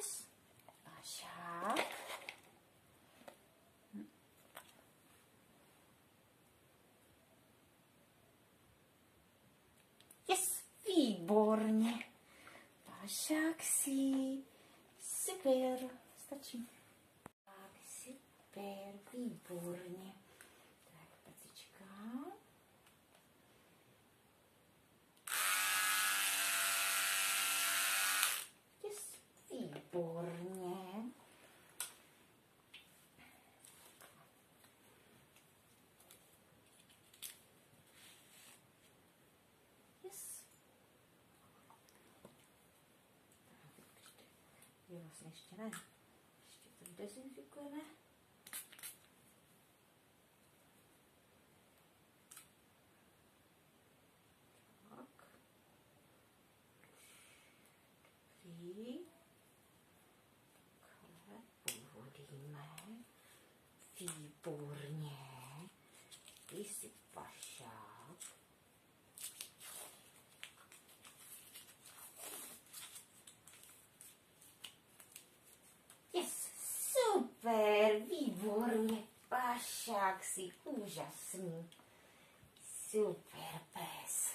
lápis, baixar. Jest výborně. Pašák si super. Stačí. Tak, super, výborně. Jo, vlastně ještě ne. Ještě to dezinfikujeme. Tak. Dobrý. Takhle povodíme. Výborně. Ty jsi pašák. Yes, super, výborně, pašák si úžasný. Super pes.